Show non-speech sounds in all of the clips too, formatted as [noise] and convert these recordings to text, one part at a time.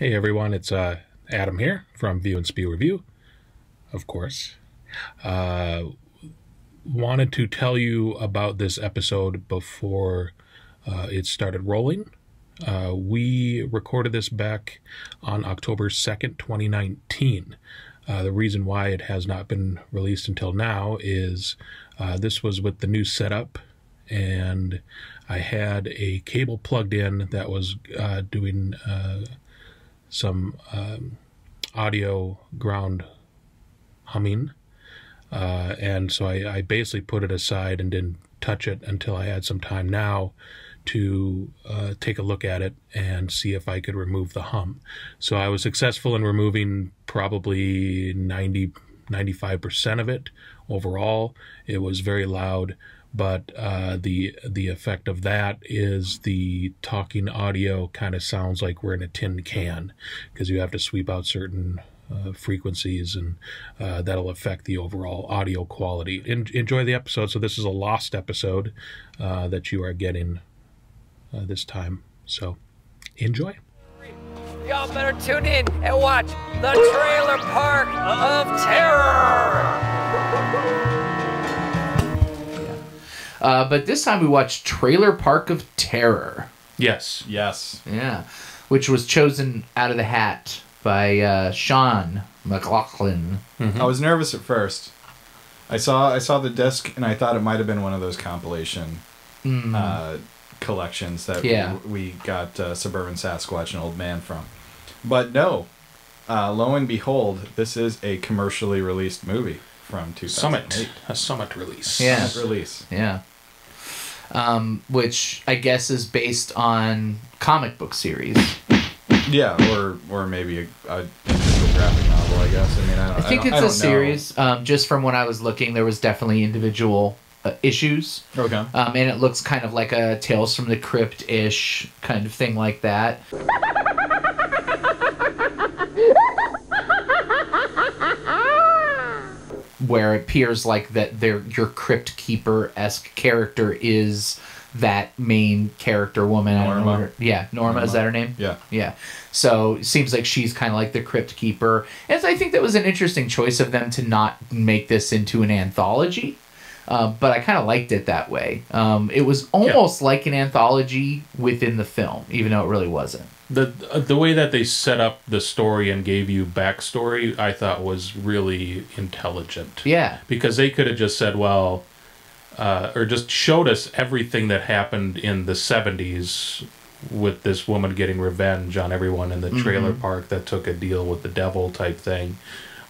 Hey everyone, it's uh, Adam here from View and Spew Review, of course. Uh, wanted to tell you about this episode before uh, it started rolling. Uh, we recorded this back on October 2nd, 2019. Uh, the reason why it has not been released until now is uh, this was with the new setup, and I had a cable plugged in that was doing some um, audio ground humming. Uh, and so I, I, basically put it aside and didn't touch it until I had some time now to uh, take a look at it and see if I could remove the hum. So I was successful in removing probably 90, 95% of it overall. It was very loud but uh, the the effect of that is the talking audio kind of sounds like we're in a tin can because you have to sweep out certain uh, frequencies and uh, that'll affect the overall audio quality. En- enjoy the episode. So this is a lost episode uh, that you are getting uh, this time. So enjoy. Y'all better tune in and watch the Trailer Park of Terror. Uh, but this time we watched Trailer Park of Terror. Yes. Yes. Yeah. Which was chosen out of the hat by uh, Shawn McLoughlin. Mm-hmm. I was nervous at first. I saw I saw the disc and I thought it might have been one of those compilation mm. uh, collections that yeah. we, we got uh, Suburban Sasquatch and Old Man from. But no, uh, lo and behold, this is a commercially released movie from 2008. Summit, a Summit release. Yeah, Summit release. Yeah um, which I guess is based on comic book series. Yeah, or or maybe a, a graphic novel. I guess. I mean, I, I think I it's a series. Um, just from when I was looking, there was definitely individual uh, issues. Okay. Um, and it looks kind of like a Tales from the Crypt ish kind of thing, like that. Where it appears like that their your crypt keeper esque character is that main character woman. Norma. I don't know her, yeah, Norma, Norma, is that her name? Yeah. Yeah. So it seems like she's kind of like the crypt keeper. And I think that was an interesting choice of them to not make this into an anthology. Uh, but I kind of liked it that way. Um, it was almost yeah. like an anthology within the film, even though it really wasn't the the way that they set up the story and gave you backstory, I thought was really intelligent. Yeah, because they could have just said, well, uh, or just showed us everything that happened in the '70s with this woman getting revenge on everyone in the mm-hmm. trailer park that took a deal with the devil type thing.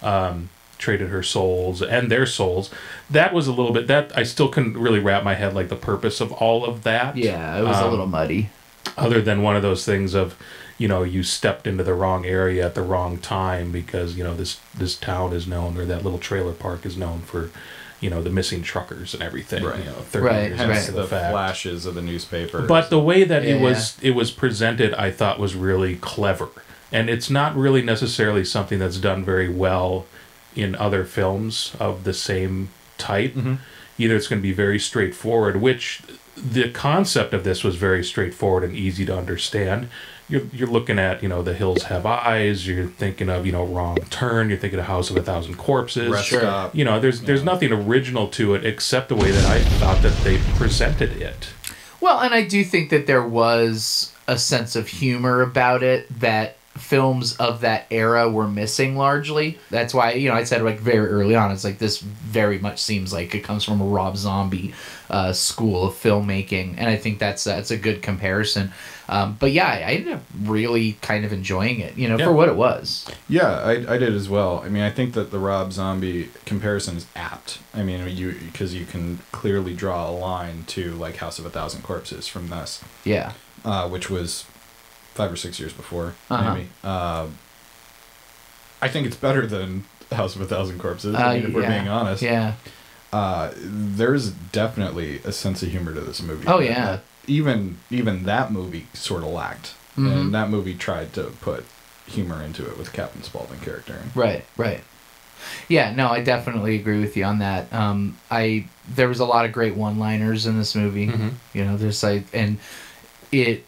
Um, traded her souls and their souls. That was a little bit that I still couldn't really wrap my head like the purpose of all of that. Yeah, it was um, a little muddy other than one of those things of you know you stepped into the wrong area at the wrong time because you know this this town is known or that little trailer park is known for you know the missing truckers and everything right you know 30 right, years right. the, the flashes of the newspaper but the way that yeah. it was it was presented i thought was really clever and it's not really necessarily something that's done very well in other films of the same type mm-hmm. either it's going to be very straightforward which the concept of this was very straightforward and easy to understand. You're, you're looking at, you know, The Hills Have Eyes, you're thinking of, you know, Wrong Turn, you're thinking of House of a Thousand Corpses. Sure. You know, there's there's nothing original to it except the way that I thought that they presented it. Well, and I do think that there was a sense of humor about it that films of that era were missing largely. That's why, you know, I said like very early on, it's like this very much seems like it comes from a Rob Zombie uh, school of filmmaking, and I think that's that's a good comparison. Um, but yeah, I ended up really kind of enjoying it, you know, yeah. for what it was. Yeah, I, I did as well. I mean, I think that the Rob Zombie comparison is apt. I mean, you because you can clearly draw a line to like House of a Thousand Corpses from this. Yeah. Uh, which was five or six years before, uh-huh. maybe. Uh, I think it's better than House of a Thousand Corpses. I mean, if uh, we're being honest. Yeah. Uh, there's definitely a sense of humor to this movie. Oh yeah. Even even that movie sort of lacked, mm-hmm. and that movie tried to put humor into it with Captain Spaulding character. Right. Right. Yeah, no, I definitely agree with you on that. Um, I there was a lot of great one-liners in this movie. Mm-hmm. You know, there's like, and it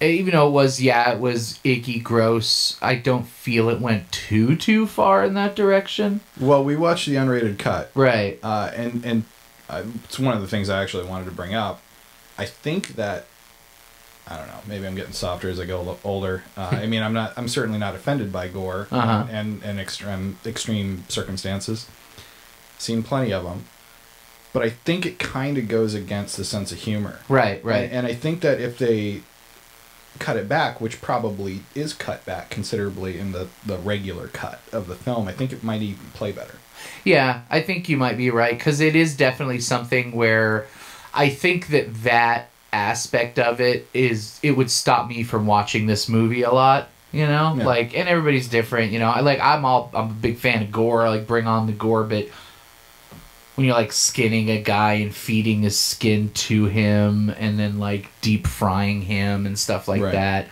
even though it was yeah it was icky gross i don't feel it went too too far in that direction Well, we watched the unrated cut, right uh, and and uh, it's one of the things I actually wanted to bring up. I think that I don't know. Maybe I'm getting softer as I go older. Uh, I mean, I'm not. I'm certainly not offended by gore [laughs] Uh-huh. and and extreme extreme circumstances. Seen plenty of them, but I think it kind of goes against the sense of humor. right right And, and I think that if they cut it back, which probably is cut back considerably in the, the regular cut of the film, I think it might even play better. Yeah, I think you might be right because it is definitely something where I think that that aspect of it is it would stop me from watching this movie a lot. You know, Yeah. like, and everybody's different. You know, I like I'm all I'm a big fan of gore. I like bring on the gore, but when you're like skinning a guy and feeding his skin to him and then like deep frying him and stuff like Right. that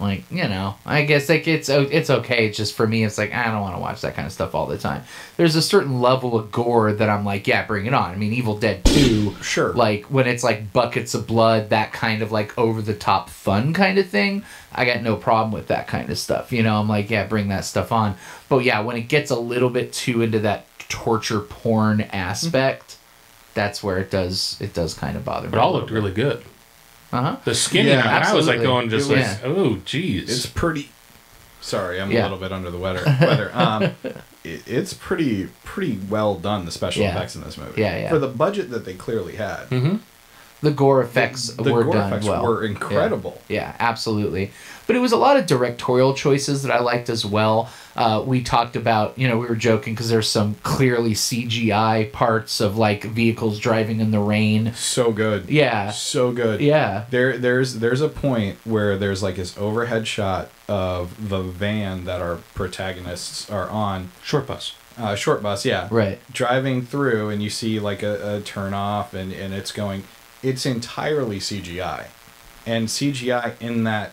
like you know i guess like it's it's okay. It's just for me it's like i don't want to watch that kind of stuff all the time. There's a certain level of gore that i'm like yeah bring it on. I mean evil dead 2 Sure. like when it's like buckets of blood that kind of like over the top fun kind of thing i got no problem with that kind of stuff you know? I'm like yeah bring that stuff on. But yeah when it gets a little bit too into that torture porn aspect that's where it does it does kind of bother me But all looked really good. uh-huh The skin, Yeah, yeah, I was like going just It like, was- oh, geez. it's pretty. Sorry, I'm Yeah. a little bit under the weather. weather. Um, [laughs] it, it's pretty pretty well done. The special Yeah. effects in this movie, Yeah, yeah. for the budget that they clearly had. hmm the gore effects the were gore done effects well were incredible. Yeah, absolutely. But it was a lot of directorial choices that I liked as well. Uh, we talked about, you know, we were joking because there's some clearly CGI parts of like vehicles driving in the rain. So good. Yeah, So good. yeah, There, there's, there's a point where there's like this overhead shot of the van that our protagonists are on, Short bus. uh, short bus, yeah, right. driving through, and you see like a, a turn off, and and it's going, it's entirely CGI, and CGI in that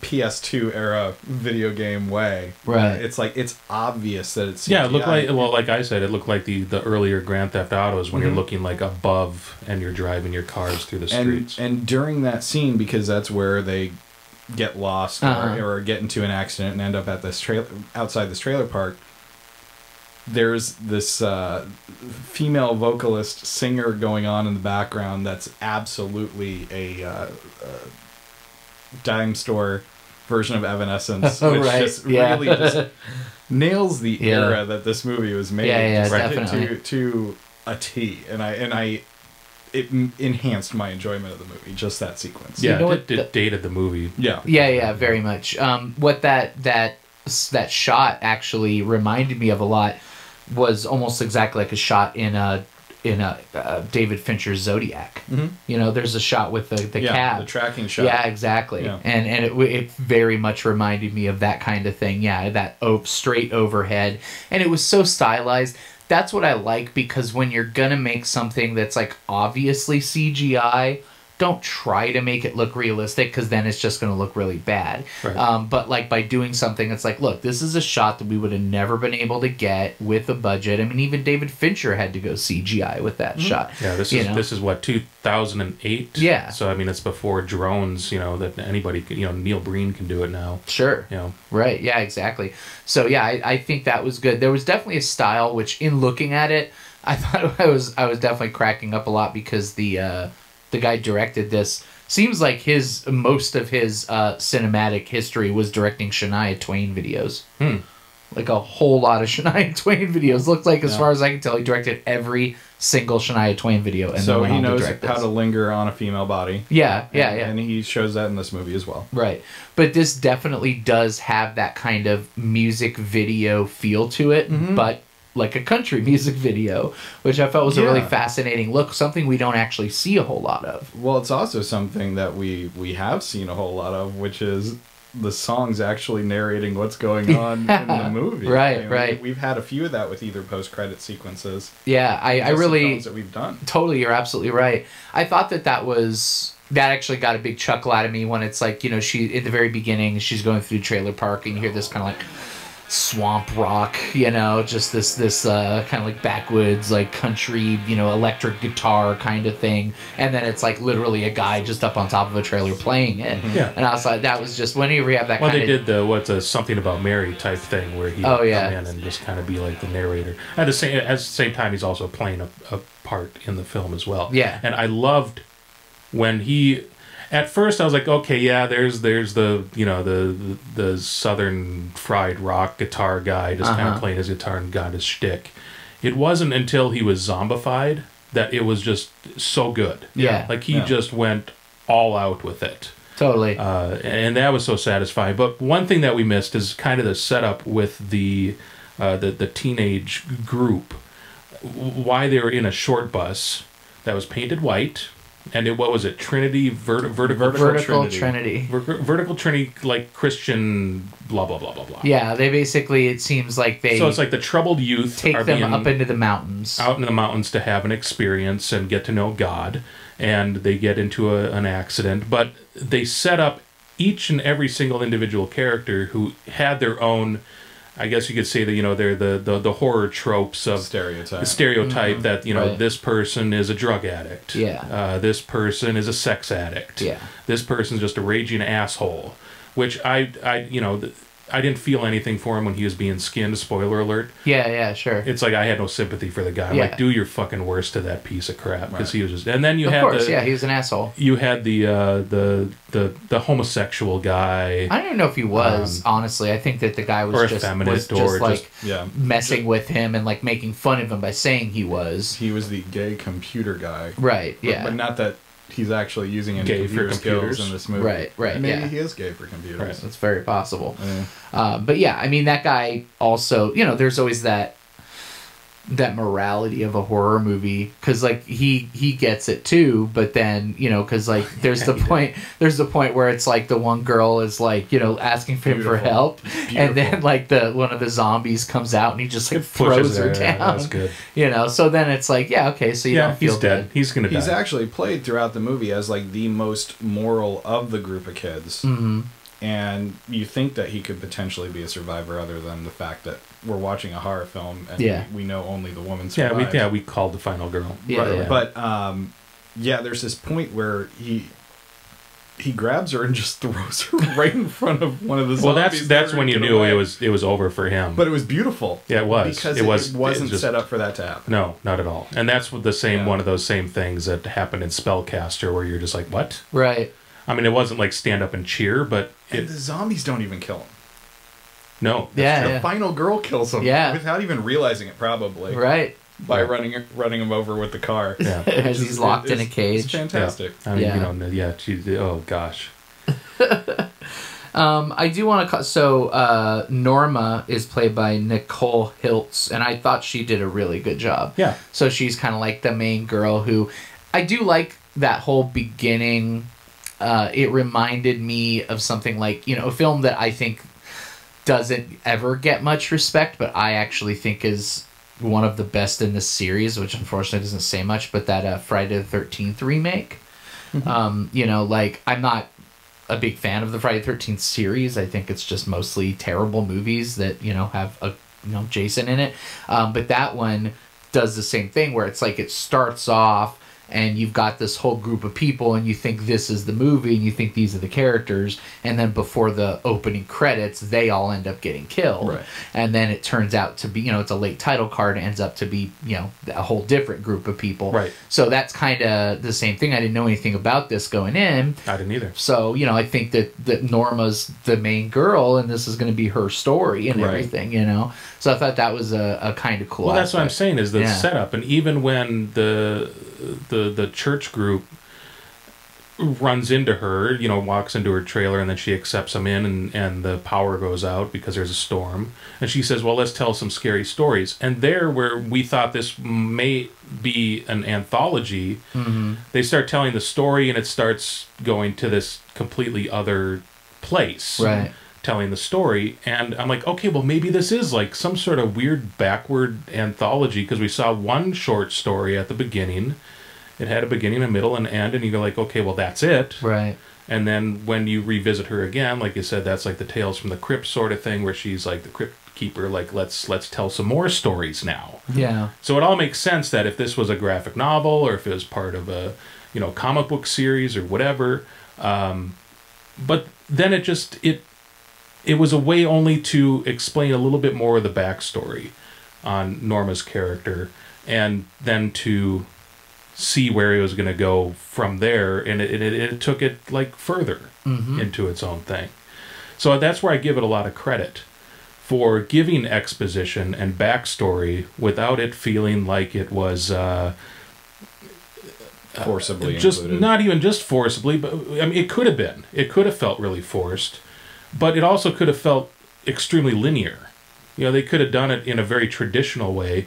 PS2 era video game way. Right. It's like it's obvious that it's CGI. Yeah, it looked like well, like I said, it looked like the the earlier Grand Theft Autos when you're Mhm. looking like above and you're driving your cars through the and streets. and during that scene because that's where they get lost Uh-huh. or, or get into an accident and end up at this trailer outside this trailer park there's this uh, female vocalist singer going on in the background that's absolutely a uh, uh, dime store version of Evanescence, [laughs] which right. just yeah. really just [laughs] nails the Yeah. era that this movie was made Yeah, yeah, just to- to to a T, and I and I it enhanced my enjoyment of the movie just that sequence. yeah, You know it, what it the- dated the movie. yeah, Yeah, yeah, very much. Um, what that that that shot actually reminded me of a lot was almost exactly like a shot in a in a uh, David Fincher's Zodiac. Mhm. You know, there's a shot with the the yeah, cab. the tracking shot. Yeah, exactly. Yeah. And and it, it very much reminded me of that kind of thing. Yeah, that o- straight overhead, and it was so stylized. That's what I like because when you're gonna make something that's like obviously CGI, don't try to make it look realistic because then it's just gonna look really bad. Right. Um, but like by doing something, it's like, look, this is a shot that we would have never been able to get with a budget. I mean, even David Fincher had to go CGI with that shot. Yeah, this is know? this is what 2008. Yeah. So I mean, it's before drones. You know that anybody. You know, Neil Breen can do it now. Sure. You know, Right. Yeah. Exactly. So yeah, I, I think that was good. There was definitely a style which, in looking at it, I [laughs] thought I was I was definitely cracking up a lot because the uh, the guy directed this seems like his most of his uh, cinematic history was directing Shania Twain videos. Hmm. Like a whole lot of [laughs] Shania Twain videos. Looks like, as Yeah. far as I can tell, he directed every single Shania Twain video. And so he on to knows how to linger on a female body. Yeah. Yeah. and, Yeah. and he shows that in this movie as well. Right. But this definitely does have that kind of music video feel to it, Mhm. but like a country [laughs] music video, which I felt was a really fascinating look, something we don't actually see a whole lot of. Well, it's also something that we we have seen a whole lot of, which is the songs actually narrating what's going [laughs] on in the movie. [laughs] Right, I mean, right. We, have had a few of that with either post credit sequences. Yeah, I, I really that we've done. totally you're absolutely right. I thought that that was that actually got a big chuckle out of me when it's like, you know, she in the very beginning she's going through trailer park and you hear this kind of like swamp rock, you know, just this this uh, kind of like backwoods, like country, you know, electric guitar kind of thing, and then it's like literally a guy just up on top of a trailer playing it. Yeah. And I was like, that was just whenever you have that Well, kind they of did the what's a something about Mary type thing where he Oh, yeah. come in and just kind of be like the narrator. At the same at the same time, he's also playing a, a part in the film as well. Yeah. and I loved when he. At first, I was like, okay, yeah, there's there's the you know the the, the southern fried rock guitar guy just kind Uh-huh. of playing his guitar and got his shtick. It wasn't until he was zombified that it was just so good. Yeah. like he Yeah. just went all out with it totally. uh, and that was so satisfying. But one thing that we missed is kind of the setup with the uh, the, the teenage group. Why they were in a short bus that was painted white, and it, what was it? Trinity vert- vertical Vertical Trinity. Trinity. Ver- vertical Trinity like Christian blah blah blah blah blah. Yeah, they basically it seems like they So it's like the troubled youth take them up into the mountains. out in the mountains to have an experience and get to know God, and they get into a, an accident. But they set up each and every single individual character who had their own. I guess you could say that you know they're the the, the horror tropes of Stereotype. the stereotype that you know Mm-hmm. Right. this person is a drug addict. Yeah. Uh, this person is a sex addict. Yeah. This person's just a raging asshole. Which I I you know. th- I didn't feel anything for him when he was being skinned. Spoiler alert. Yeah, yeah, sure. It's like I had no sympathy for the guy. Yeah. like, do your fucking worst to that piece of crap because Right. he was just. And then you of had course, the yeah, he was an asshole. you had the uh, the the the homosexual guy. I don't even know if he was. honestly, I think that the guy was Um, or just effeminate was or just just- like Yeah. messing with him and like making fun of him by saying he was. He was the gay computer guy. Right. But- Yeah. But not that he's actually using any Gay for computer skills computers. in this movie. Right, right, maybe yeah. he is gay for computers. Right. That's very possible. Yeah. Uh, but yeah, I mean that guy also. You know, there's always that that morality of a horror movie because like he he gets it too but then you know because like [laughs] there's the point there's the point where it's like the one girl is like you know asking for him for Beautiful. help and then [laughs] like the one of the zombies comes out and he just like It throws her her, yeah, down that's good. you know so then it's like yeah okay so you yeah, don't feel he's dead. good. He's gonna He's actually played throughout the movie as like the most moral of the group of kids. Mhm. And you think that he could potentially be a survivor other than the fact that we're watching a horror film and Yeah. we, we know only the woman yeah, we yeah we called the final girl. Yeah, Right, yeah. But um, yeah, there's this point where he he grabs her and just throws her [laughs] right in front of one of the zombies. Well, that's that's are when you knew away. it was it was over for him. But it was beautiful. Yeah, it was. because It it, was- was, not it just- set up for that to happen. no, not at all. And that's the same Yeah. one of those same things that happened in Spellcaster, where you're just like, what? right I mean, it wasn't like stand up and cheer, but And the zombies don't even kill him. no. yeah, the yeah. final girl kills him. Yeah. without even realizing it, probably right by Right. running running him over with the car. Yeah. [laughs] as he's locked in a cage It's fantastic. I mean, Yeah. you know, yeah. She, oh gosh. [laughs] Um, I do want to. Call, so uh, Norma is played by Nichole Hiltz, and I thought she did a really good job. Yeah. So she's kind of like the main girl who, I do like that whole beginning. Uh, it reminded me of something like you know a film that I think doesn't ever get much respect, but I actually think is one of the best in the series, which unfortunately doesn't say much. But that uh, Friday the Thirteenth remake. Um, you know, like I'm not a big fan of the Friday Thirteenth series. I think it's just mostly terrible movies that you know have a you know Jason in it. Um, but that one does the same thing where it's like it starts off and you've got this whole group of people and you think this is the movie and you think these are the characters and then before the opening credits they all end up getting killed Right. and then it turns out to be you know it's a late title card ends up to be you know a whole different group of people Right. so that's kind of the same thing i didn't know anything about this going in I didn't either. so you know, I think that that Norma's the main girl, and this is going to be her story and Right. everything. You know, so I thought that was a, a kind of cool. Well, that's what I'm saying is the Yeah. setup, and even when the the the church group runs into her, you know, walks into her trailer, and then she accepts them in, and and the power goes out because there's a storm, and she says, "Well, let's tell some scary stories." And there, where we thought this may be an anthology, Mm-hmm. they start telling the story, and it starts going to this completely other place Right. Telling the story and i'm like okay well maybe this is like some sort of weird backward anthology because we saw one short story at the beginning it had a beginning a middle and end and you go like okay well that's it Right. and then when you revisit her again like you said that's like the tales from the crypt sort of thing where she's like the crypt keeper. Like let's let's tell some more stories now. Yeah. So it all makes sense that if this was a graphic novel or if it was part of a you know comic book series or whatever, um, but then it just it it was a way only to explain a little bit more of the backstory on Norma's character and then to see where he was going to go from there and it, it, it took it like further Mm-hmm. into its own thing so that's where i give it a lot of credit for giving exposition and backstory without it feeling like it was uh, Forcibly just included. not even just forcibly but i mean it could have been it could have felt really forced but it also could have felt extremely linear you know they could have done it in a very traditional way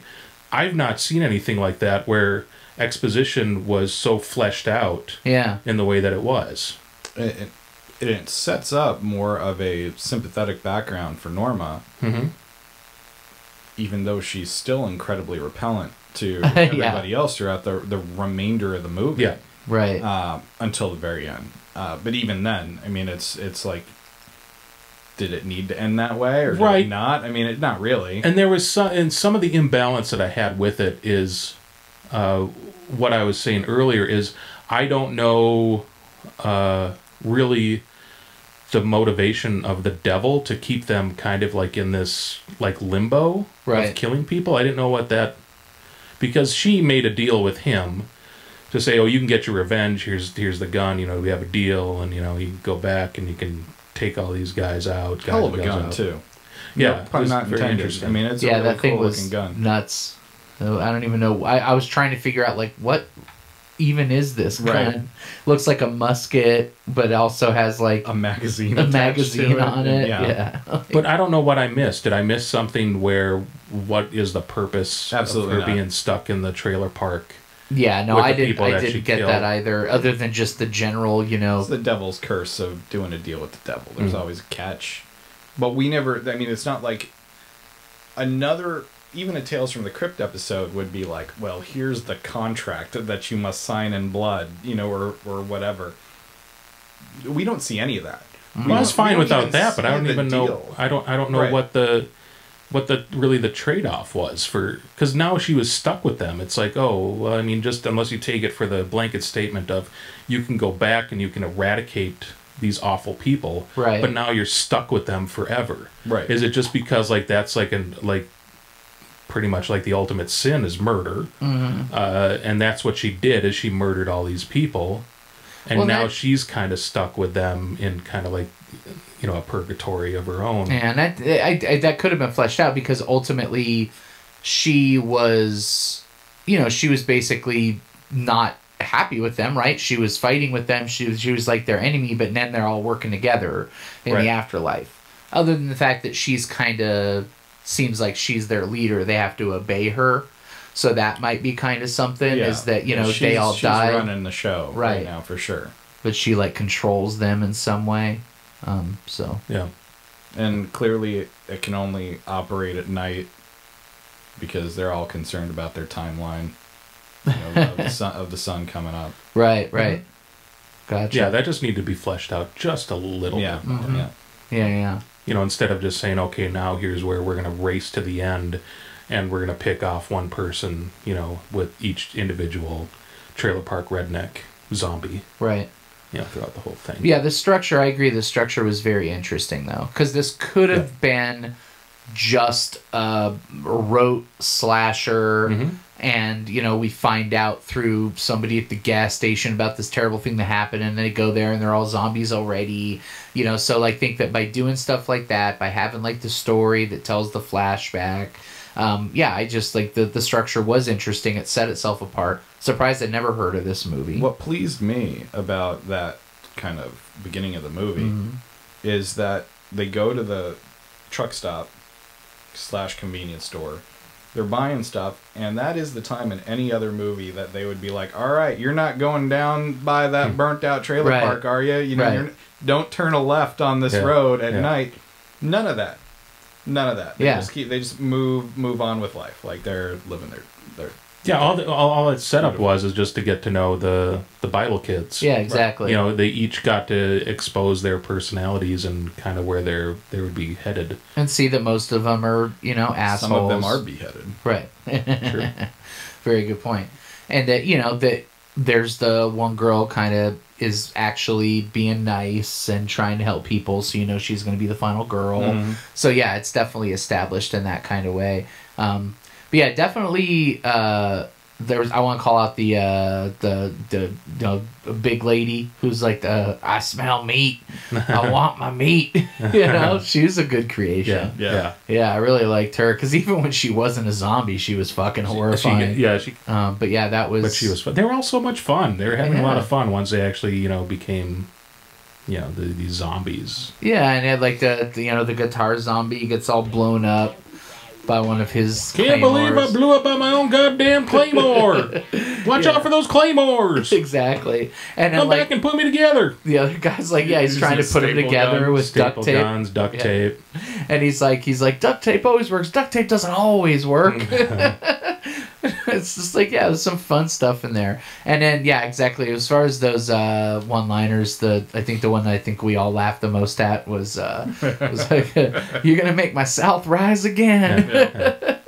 i've not seen anything like that where exposition was so fleshed out Yeah. in the way that it was it, it, it sets up more of a sympathetic background for Norma, mm-hmm. even though she's still incredibly repellent to [laughs] everybody else throughout the the remainder of the movie. yeah Right. uh, until the very end. Uh, but even then, I mean, it's it's like, did it need to end that way or did Right. it not? I mean, it not really. and there was some and some of the imbalance that i had with it is uh, what i was saying earlier is i don't know uh, really the motivation of the devil to keep them kind of like in this like limbo Right. of killing people i didn't know what that because she made a deal with him to say oh you can get your revenge here's here's the gun you know we have a deal and you know you can go back and you can take all these guys out guys Hell of a gun out. too. yeah No pun it was not very intended. interesting. I mean, it's yeah, a really that thing cool was looking gun. nuts. I don't even know. I, I was trying to figure out like what even is this Right. gun? Looks like a musket, but also has like A magazine. a attached to magazine on it. Yeah. Yeah. [laughs] But I don't know what I missed. Did I miss something where what is the purpose Absolutely of not. being stuck in the trailer park? Yeah, no, I didn't. I didn't get killed. that either. Other than just the general, you know. It's the devil's curse of doing a deal with the devil. There's Mhm. always a catch. But we never, I mean, it's not like another, even a Tales from the Crypt episode would be like, well, here's the contract that you must sign in blood, you know, or, or whatever. We don't see any of that. We Well, I was fine without that, but I don't the even know. I don't. I don't know Right. what the what the really the trade off was for because now she was stuck with them. It's like, oh, well, I mean, just unless you take it for the blanket statement of you can go back and you can eradicate these awful people, Right. But now you're stuck with them forever, Right. Is it just because like that's like an like pretty much like the ultimate sin is murder, Mm-hmm. uh, and that's what she did is she murdered all these people, and Well, now that- she's kind of stuck with them in kind of like you know a purgatory of her own. And that I, I, that could have been fleshed out because ultimately, she was, you know, she was basically not happy with them, right? She was fighting with them. She was, she was like their enemy, but then they're all working together in Right. the afterlife. Other than the fact that she's kind of seems like she's their leader, they have to obey her. So that might be kind of something. Is that you Yeah, know they all she's die, running the show right. Right. now for sure. but she like controls them in some way. Um, so Yeah. And clearly, it can only operate at night because they're all concerned about their timeline you know, of, the sun, of the sun coming up. [laughs] right, right, gotcha. Yeah, that just needed to be fleshed out just a little Yeah, bit more. Mhm. yeah. yeah, yeah. You know, instead of just saying, okay, now here's where we're going to race to the end and we're going to pick off one person, you know, with each individual trailer park redneck zombie, Right. You know, throughout the whole thing. Yeah, the structure, I agree, the structure was very interesting, though. Because this could have been just a rote slasher. Mhm. And, you know, we find out through somebody at the gas station about this terrible thing that happened. And they go there and they're all zombies already. You know, so, like, think that by doing stuff like that, by having, like, the story that tells the flashback. Um, yeah, I just like the the structure was interesting. It set itself apart. Surprised I'd never heard of this movie. What pleased me about that kind of beginning of the movie Mm-hmm. is that they go to the truck stop slash convenience store. They're buying stuff, and that is the time in any other movie that they would be like, "All right, you're not going down by that burnt out trailer Hmm. Right. park, are you? You know, Right. you're, don't turn a left on this Yeah. road at Yeah. night." None of that. None of that. They Yeah. just keep. They just move move on with life, like they're living their their Yeah, all the, all, all its setup was is just to get to know the the Bible kids. Yeah, exactly. You know, they each got to expose their personalities and kind of where they're they would be headed. and see that most of them are you know assholes. Some of them are beheaded. right. True. [laughs] Very good point. And that you know that there's the one girl kind of is actually being nice and trying to help people, so you know she's going to be the final girl. Mhm. So yeah, it's definitely established in that kind of way. Um, but yeah, definitely. Uh, there's I want to call out the uh, the the you know, big lady who's like the I smell meat. I [laughs] want my meat. [laughs] you know, she's a good creation. Yeah, Yeah. Yeah, I really liked her because even when she wasn't a zombie, she was fucking She, horrifying. yeah, she, Um, but yeah, that was. but she was. Fun. They were all so much fun. They were having a lot of fun once they actually, you know, became, you know, the, these zombies. Yeah, and it had like the, the you know the guitar zombie gets all blown up by one of his. Can't believe I blew up by my own goddamn claymore. Watch Yeah. out for those claymores. [laughs] exactly, and then Come like back and put me together. the other guy's like, yeah, he's Using trying to put him together gun, with duct tape, guns, duct Yeah. tape. and he's like, he's like, duct tape always works. Duct tape doesn't always work. Mm. [laughs] [laughs] [laughs] it's just like, yeah, there's some fun stuff in there, and then yeah, exactly. As far as those uh, one-liners, the I think the one that I think we all laughed the most at was uh, was [laughs] like, [laughs] "You're gonna make my South rise again."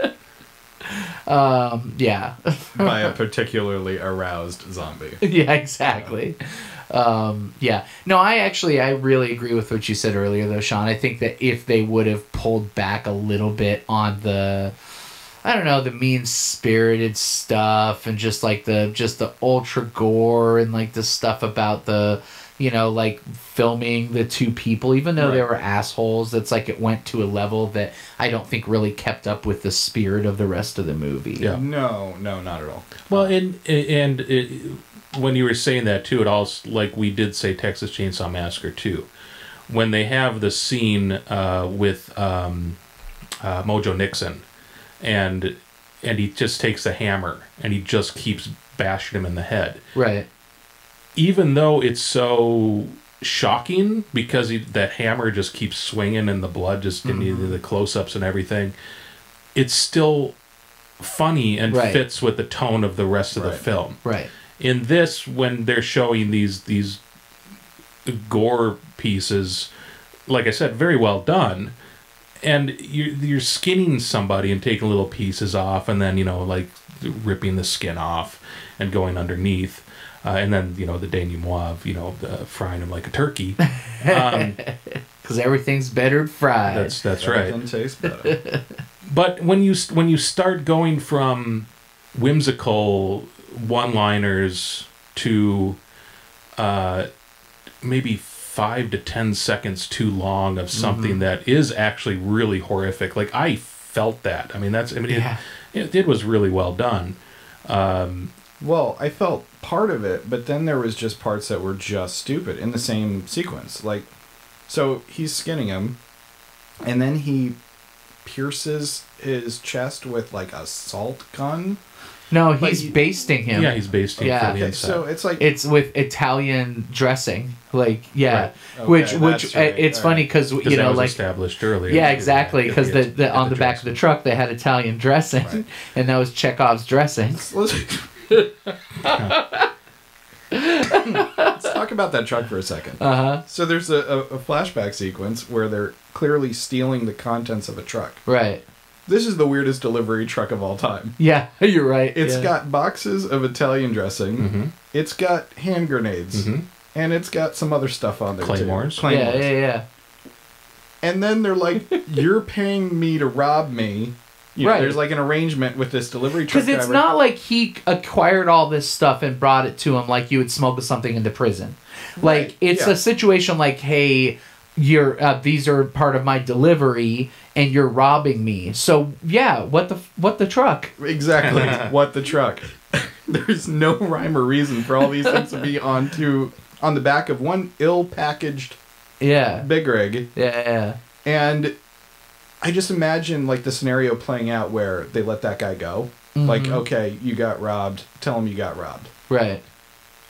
um, yeah. By a particularly aroused zombie. yeah, exactly. Um, yeah. No, I actually I really agree with what you said earlier though, Shawn. I think that if they would have pulled back a little bit on the I don't know, the mean spirited stuff and just like the just the ultra gore and like the stuff about the you know, like filming the two people, even though they were assholes, it's like it went to a level that I don't think really kept up with the spirit of the rest of the movie. Yeah. No, no, not at all. Well, and and it, when you were saying that too, it also like we did say Texas Chainsaw Massacre too. When they have the scene uh, with um, uh, Mojo Nixon, and and he just takes a hammer and he just keeps bashing him in the head, Right. even though it's so shocking because he, that hammer just keeps swinging and the blood just in Mm-hmm. the, the close-ups and everything. It's still funny and Right. fits with the tone of the rest of the film Right. in this when they're showing these these gore pieces like i said very well done and you're, you're skinning somebody and taking little pieces off and then you know like ripping the skin off and going underneath uh, and then you know the denouement of you know uh, frying them like a turkey um, [laughs] Because everything's better fried. that's that's right tastes better. [laughs] But when you when you start going from whimsical one-liners to uh, maybe five to ten seconds too long of something that is actually really horrific, like I felt that. I mean, that's I mean, Yeah. it, it, it was really well done. Um, Well, I felt part of it, but then there was just parts that were just stupid in the same sequence. Like, so he's skinning him, and then he pierces his chest with like a salt gun. No, he's you- basting him. Yeah, he's basting Yeah. from the inside. so it's like it's with Italian dressing. Like, yeah, Right. Okay, which which uh, right. it's All funny right. you know was like established earlier. yeah exactly because the, At- the on the, back of the truck they had Italian dressing, Right. [laughs] and that was Chekhov's dressing. [laughs] Let's, Let's [laughs] talk about that truck for a second. Uh huh. So there's a, a, a flashback sequence where they're clearly stealing the contents of a truck. Right. This is the weirdest delivery truck of all time. Yeah, [laughs] you're right. It's yeah. got boxes of Italian dressing. Mhm. It's got hand grenades. Mhm. And it's got some other stuff on there Claymores. too. Claymores. yeah, yeah, yeah. And then they're like, [laughs] "You're paying me to rob me." You know, Right. There's like an arrangement with this delivery truck Because it's not like he acquired all this stuff and brought it to him like you would smuggle something into prison. Like it's yeah. a situation like, hey, you're uh, these are part of my delivery and you're robbing me. So yeah, what the what the truck? exactly [laughs] what the truck. There's no rhyme or reason for all these things to be [laughs] on to on the back of one ill-packaged Yeah, big rig, yeah, yeah. and I just imagine like the scenario playing out where they let that guy go. Like, Mhm. okay, you got robbed. Tell him you got robbed. right.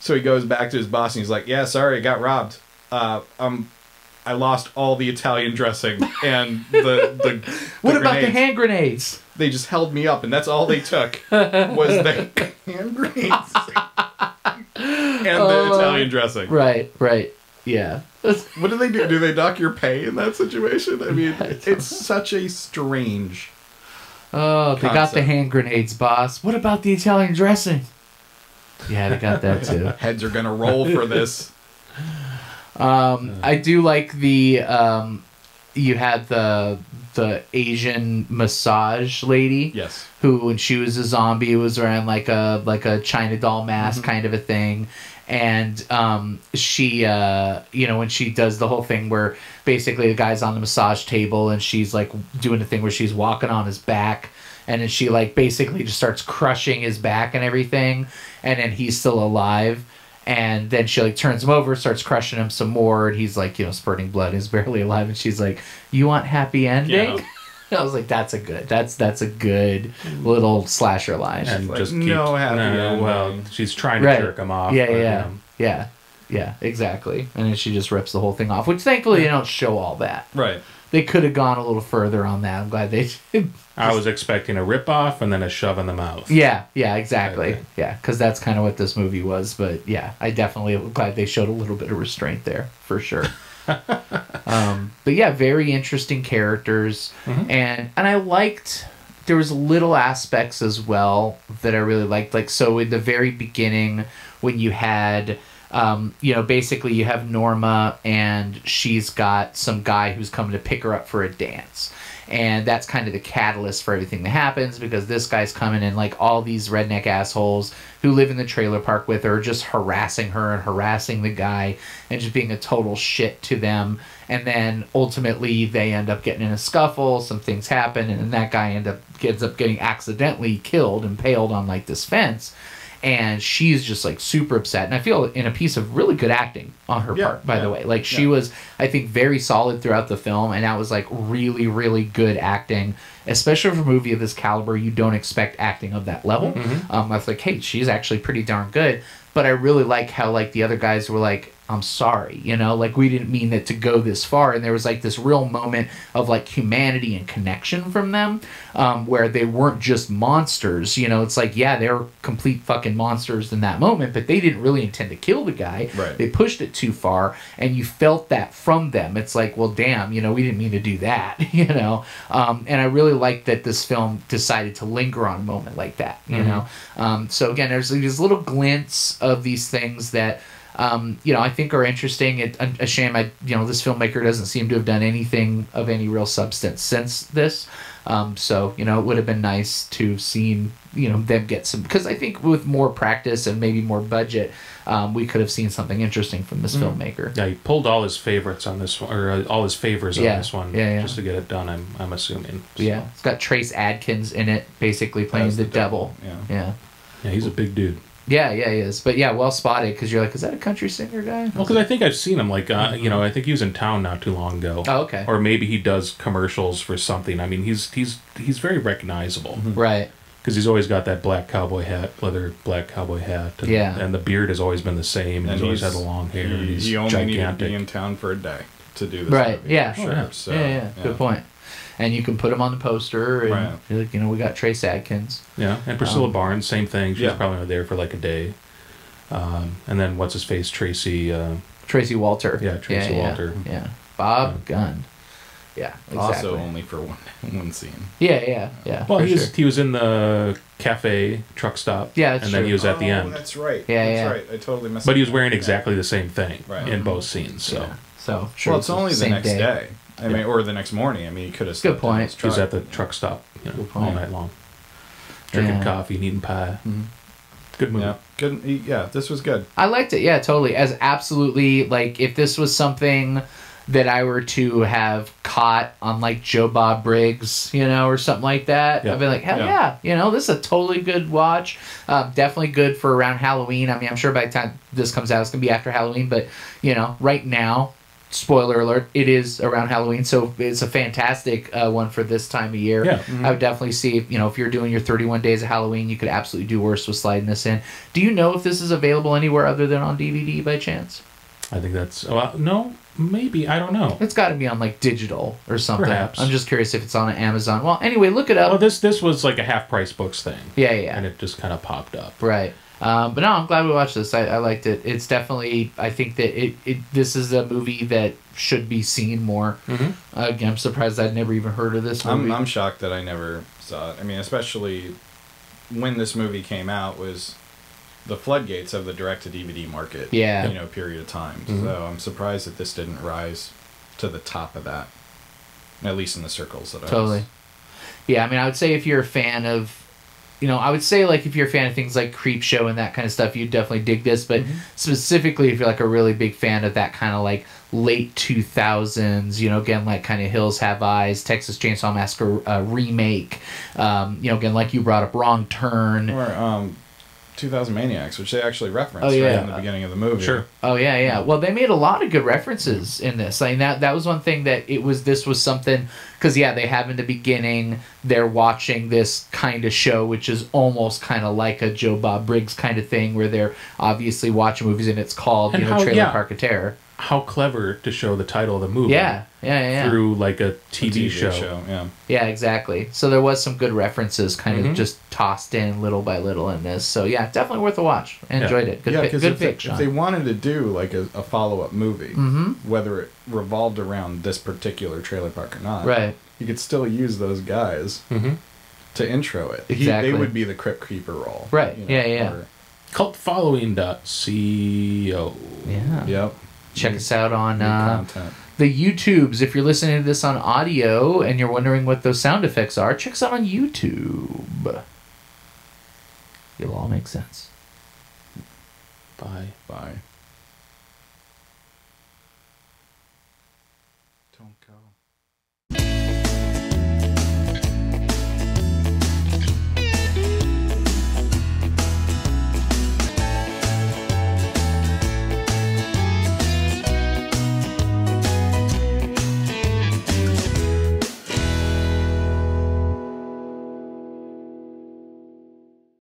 So he goes back to his boss and he's like, "Yeah, sorry, I got robbed. Uh, I'm I lost all the Italian dressing and the the. [laughs] the what about the hand grenades? They just held me up, and that's all they took was the [laughs] hand grenades and the Oh. Italian dressing. Right, right. Yeah. [laughs] What do they do? Do they dock your pay in that situation? I mean, it's such a strange. Oh, they got the hand grenades, boss. What about the Italian dressing? Yeah, they got that too. Heads are gonna roll for this. Um, I do like the um, you had the the Asian massage lady. Yes. who when she was a zombie was wearing like a like a china doll mask Mm-hmm. kind of a thing and um she uh you know when she does the whole thing where basically the guy's on the massage table and she's like doing the thing where she's walking on his back and then she like basically just starts crushing his back and everything and then he's still alive and then she like turns him over starts crushing him some more and he's like you know spurting blood he's barely alive and she's like you want happy ending Yeah. [laughs] I was like, "That's a good. That's that's a good little slasher line." and like, just no keep, happy no, ending. well, she's trying to Right. jerk him off. yeah, but, yeah, um, yeah, yeah, exactly. And then she just rips the whole thing off, which thankfully they don't show all that. Right. They could have gone a little further on that. I'm glad they. I was expecting a rip off and then a shove in the mouth. yeah, yeah, exactly. Right. Yeah, because that's kind of what this movie was. But yeah, I definitely am glad they showed a little bit of restraint there for sure. [laughs] um, but yeah, very interesting characters, and and I liked there was little aspects as well that I really liked. Like so in the very beginning when you had. Um, you know, basically, you have Norma, and she's got some guy who's coming to pick her up for a dance, and that's kind of the catalyst for everything that happens because this guy's coming in like all these redneck assholes who live in the trailer park with her, are just harassing her and harassing the guy, and just being a total shit to them. And then ultimately, they end up getting in a scuffle. Some things happen, and then that guy end up ends up getting accidentally killed, impaled on like this fence and she's just like super upset and i feel in a piece of really good acting on her Yeah, part by the way like she yeah. was i think very solid throughout the film and that was like really really good acting especially for a movie of this caliber you don't expect acting of that level Mm-hmm. um, i was like hey she's actually pretty darn good but i really like how like the other guys were like i'm sorry you know like we didn't mean it to go this far. And there was like this real moment of like humanity and connection from them um, where they weren't just monsters you know it's like yeah they're complete fucking monsters in that moment but they didn't really intend to kill the guy. Right. they pushed it too far and you felt that from them. It's like well damn you know we didn't mean to do that [laughs] you know? Um, and i really like that this film decided to linger on a moment like that you know? Um, so again there's these little glints of these things that um, you know, I think are interesting. It, a, shame, I you know, this filmmaker doesn't seem to have done anything of any real substance since this. Um, so you know, it would have been nice to have seen you know them get some because I think with more practice and maybe more budget, um, we could have seen something interesting from this filmmaker. Yeah, he pulled all his favorites on this one, or uh, all his favors Yeah, on this one, yeah, yeah. just to get it done. I'm, I'm assuming. So, Yeah, it's got Trace Adkins in it, basically playing the, the devil. devil, Yeah. yeah, he's a big dude. Yeah, yeah, he is. But yeah, well spotted because you're like, is that a country singer guy? Well, because I think I've seen him. Like, uh, you know, I think he was in town not too long ago. Oh, okay. Or maybe he does commercials for something. I mean, he's he's he's very recognizable right. because he's always got that black cowboy hat, leather black cowboy hat. And, Yeah. and the beard has always been the same. And And he's always had the long hair. and He, he's he only needed to gigantic. be in town for a day to do this. Right. movie, Yeah. for Sure. yeah. So, yeah, yeah, Good point. And you can put him on the poster, and Right. you're like, you know, we got Trace Adkins. Yeah, and Priscilla Um, Barnes, same thing. She's Yeah. probably there for like a day. Um, and then what's his face, Tracy. Uh, Tracy Walter. Yeah, Tracy yeah, Walter. Yeah. Bob Gunn. Yeah, exactly. Also, only for one [laughs] one scene. yeah, yeah, yeah. well, he was sure. he was in the cafe truck stop. Yeah, that's and then true. he was at the Oh, end. That's right. Yeah, that's yeah. right. I totally missed. But he was wearing Yeah. exactly the same thing Right. in both scenes. So Yeah. So sure. Well, it's only the same next day. I mean, or the next morning. I mean, he could have. Good point. he was at the truck stop you know, all night long, drinking Yeah. coffee and eating pie. Mhm. Good movie. Yeah, good. he- Yeah, this was good. I liked it. Yeah, totally. As absolutely like if this was something that I were to have caught on like Joe Bob Briggs, you know, or something like that, Yeah. I'd be like, hell yeah. Yeah. you know, this is a totally good watch. Um, definitely good for around Halloween. I mean, I'm sure by the time this comes out, it's gonna be after Halloween, but you know, right now. Spoiler alert! It is around Halloween, so it's a fantastic uh, one for this time of year. Yeah. I would definitely see if you know if you're doing your 31 days of Halloween, you could absolutely do worse with sliding this in. Do you know if this is available anywhere other than on DVD by chance? I think that's well, no. Maybe I don't know. It's got to be on like digital or something. Perhaps. I'm just curious if it's on Amazon. Well, anyway, look it up. Well, this this was like a half price books thing, yeah, yeah, and it just kind of popped up. right. Um, but no, I'm glad we watched this. I, I liked it. It's definitely. I think that it, it. This is a movie that should be seen more. Mhm. Uh, again, I'm surprised I'd never even heard of this movie. I'm, I'm shocked that I never saw it. I mean, especially when this movie came out was the floodgates of the direct-to-DVD market. Yeah. You know, period of time. Mhm. So I'm surprised that this didn't rise to the top of that. At least in the circles that I Totally. was. Yeah, I mean, I would say if you're a fan of, you know, I would say like if you're a fan of things like Creepshow and that kind of stuff, you'd definitely dig this. But specifically, if you're like a really big fan of that kind of like late 2000s, you know, again, like kind of Hills Have Eyes, Texas Chainsaw Massacre uh, remake, um, you know, again, like you brought up Wrong Turn. Or um, 2000 Maniacs, which they actually referenced Oh, yeah. right in the beginning of the movie. Sure. Oh yeah, yeah. Mm-hmm. Well, they made a lot of good references in this. I mean, that that was one thing that it was. This was something because yeah, they have in the beginning. They're watching this kind of show, which is almost kind of like a Joe Bob Briggs kind of thing, where they're obviously watching movies, and it's called And you know how- Trailer yeah. Park of Terror. How clever to show the title of the movie. Yeah, yeah, yeah, yeah. Through like a A TV, show. Yeah. Yeah, exactly. So there was some good references, kind Mhm. of just tossed in little by little in this. So yeah, definitely worth a watch. I Yeah. enjoyed it. Good, yeah, pick, good if, they- pick, if they wanted to do like a, a follow-up movie, mm-hmm. whether it revolved around this particular trailer park or not, Right. you could still use those guys Mm-hmm. to intro it. He- Exactly. they would be the Crypt Keeper role. Right. Yeah, yeah. or- Cultfollowing.co. Yeah. yep. Check us out on uh, the YouTubes. If you're listening to this on audio and you're wondering what those sound effects are, check us out on YouTube. It'll all make sense. Bye. Bye.